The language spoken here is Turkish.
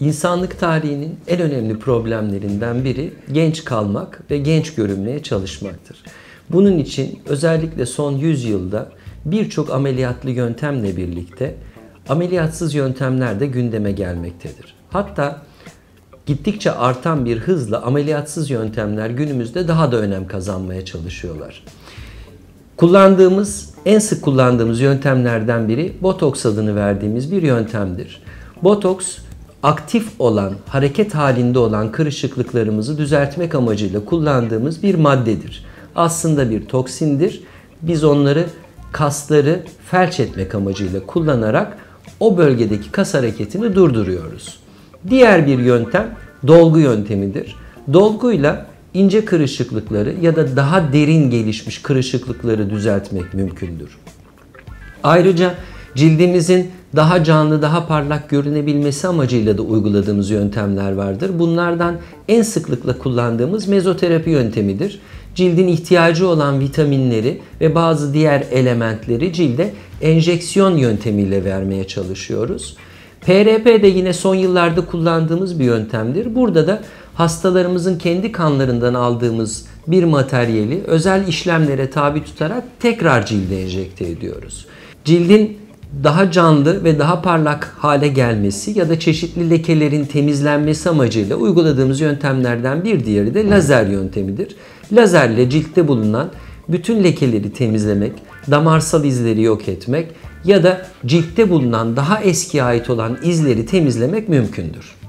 İnsanlık tarihinin en önemli problemlerinden biri genç kalmak ve genç görünmeye çalışmaktır. Bunun için özellikle son 100 yılda birçok ameliyatlı yöntemle birlikte ameliyatsız yöntemler de gündeme gelmektedir. Hatta gittikçe artan bir hızla ameliyatsız yöntemler günümüzde daha da önem kazanmaya çalışıyorlar. Kullandığımız, en sık kullandığımız yöntemlerden biri botoks adını verdiğimiz bir yöntemdir. Botoks aktif olan, hareket halinde olan kırışıklıklarımızı düzeltmek amacıyla kullandığımız bir maddedir. Aslında bir toksindir. Biz onları kasları felç etmek amacıyla kullanarak o bölgedeki kas hareketini durduruyoruz. Diğer bir yöntem dolgu yöntemidir. Dolguyla ince kırışıklıkları ya da daha derin gelişmiş kırışıklıkları düzeltmek mümkündür. Ayrıca cildimizin daha canlı, daha parlak görünebilmesi amacıyla da uyguladığımız yöntemler vardır. Bunlardan en sıklıkla kullandığımız mezoterapi yöntemidir. Cildin ihtiyacı olan vitaminleri ve bazı diğer elementleri cilde enjeksiyon yöntemiyle vermeye çalışıyoruz. PRP de yine son yıllarda kullandığımız bir yöntemdir. Burada da hastalarımızın kendi kanlarından aldığımız bir materyali özel işlemlere tabi tutarak tekrar cilde enjekte ediyoruz. Cildin daha canlı ve daha parlak hale gelmesi ya da çeşitli lekelerin temizlenmesi amacıyla uyguladığımız yöntemlerden bir diğeri de lazer yöntemidir. Lazerle ciltte bulunan bütün lekeleri temizlemek, damarsal izleri yok etmek ya da ciltte bulunan daha eskiye ait olan izleri temizlemek mümkündür.